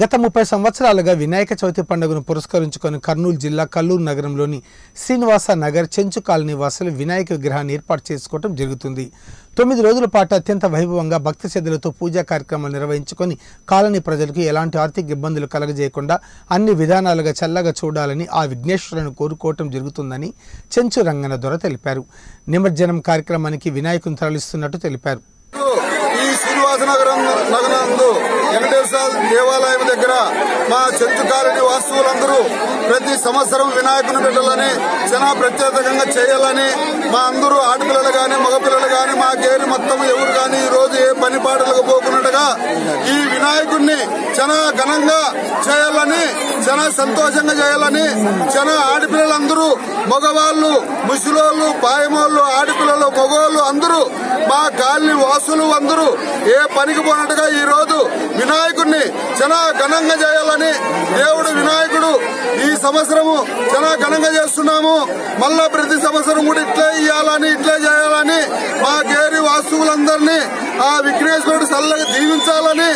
గత ముప్పై సంవత్సరాలుగా వినాయక చవితి పండుగను పురస్కరించుకొని కర్నూలు జిల్లా కల్లూరు నగరంలోని శ్రీనివాస నగర్ చెంచు కాలనీ వాసులు వినాయక విగ్రహాన్ని ఏర్పాటు చేసుకోవడం జరుగుతుంది. తొమ్మిది రోజుల పాటు అత్యంత వైభవంగా భక్తి శ్రద్ధలతో పూజా కార్యక్రమాలు నిర్వహించుకొని కాలనీ ప్రజలకు ఎలాంటి ఆర్థిక ఇబ్బందులు కలగజేయకుండా అన్ని విధానాలుగా చల్లగా చూడాలని ఆ విఘ్నేశ్వరులను కోరుకోవటం జరుగుతుందని చెంచు రంగన దొర తెలిపారు. నిమజ్జనం కార్యక్రమానికి వినాయకుని తరలిస్తున్నట్టు తెలిపారు. శ్రీనివాస నగరం నగరందు వెంకటేశ్వర దేవాలయం దగ్గర మా చెంచు కాలనీ వాస్తువులందరూ ప్రతి సంవత్సరం వినాయకుని పెట్టాలని చాలా ప్రత్యేకంగా చేయాలని మా అందరూ ఆడపిల్లలు గాని మగపిల్లలు గాని మా గేరు మొత్తం ఎవరు కానీ ఈ రోజు ఏ పని పాటలకు పోకున్నట్టుగా ఈ వినాయకుడిని చాలా ఘనంగా చేయాలని చాలా సంతోషంగా చేయాలని చాలా ఆడపిల్లలందరూ మగవాళ్ళు ముసలోళ్ళు పాయమోళ్ళు ఆడపిల్లలు మగవాళ్ళు అందరూ మా కాలనీ వాసులు అందరూ ఏ పనికి పోనట్టుగా ఈ రోజు వినాయకుడిని చాలా ఘనంగా చేయాలని దేవుడు వినాయకుడు ఈ సంవత్సరము చాలా ఘనంగా చేస్తున్నాము. మళ్ళా ప్రతి సంవత్సరం కూడా ఇట్లే ఇవ్వాలని ఇట్లే చేయాలని మా గేరి వాసువులందరినీ ఆ విఘ్నేశ్వరుడు చల్లగా దీవించాలని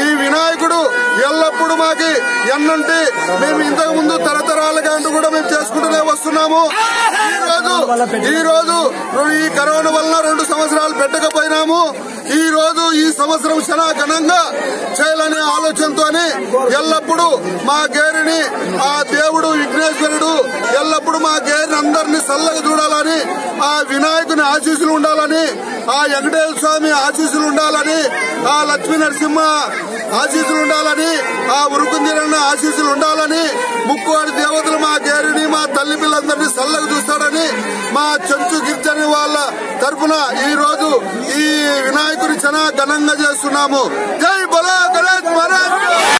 ఈ వినాయకుడు ఎల్లప్పుడూ మాకి ఎన్నంటే మేము ఇంతకు ముందు తరతరాలుగా అంటూ కూడా మేము చేసుకుంటూనే వస్తున్నాము. ఈ రోజు ఈ రోజు ఈ కరోనా వలన రెండు సంవత్సరాలు పెట్టకపోయినాము. ఈ రోజు ఈ సంవత్సరం చాలా ఘనంగా చేయాలనే ఆలోచనతోనే ఎల్లప్పుడూ మా గేరిని ఆ దేవుడు విఘ్నేశ్వరుడు ఎల్లప్పుడూ మా గేరిని అందరినీ చల్లగా చూడాలని ఆ వినాయకుని ఆశీస్సులు ఉండాలని ఆ వెంకటేశ్వర స్వామి ఆశీస్సులు ఉండాలని ఆ లక్ష్మీ నరసింహ ఆశీస్సులు ఉండాలని ఆ ఉరుకుందిరన్న ఆశీస్సులు ఉండాలని ముక్కువాడి దేవతలు మా గేరిని మా తల్లి పిల్లలందరినీ చల్లగా చూస్తాడని మా చెంచు గిరిజని వాళ్ళ తరఫున ఈ రోజు ఈ వినాయకుడి చాలా ఘనంగా చేస్తున్నాము. జై బలా గణేష్ మహారాజ్!